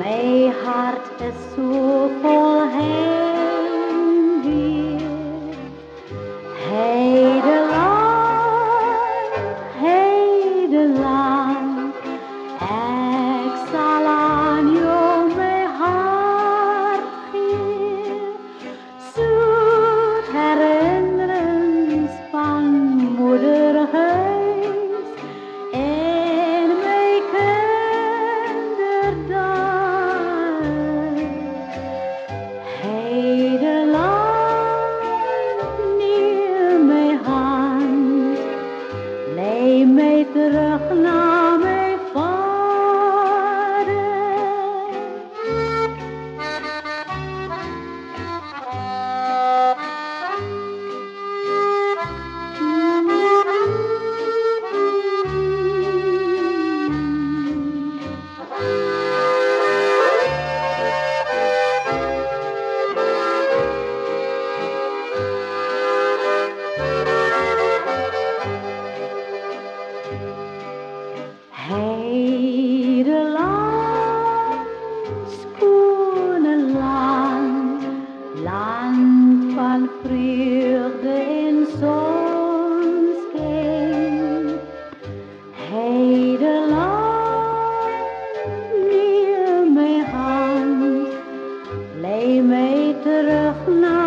My heart is so full. Mij gluurde in zonskeen. Heide lang, mijn hand, leid mij terug naar.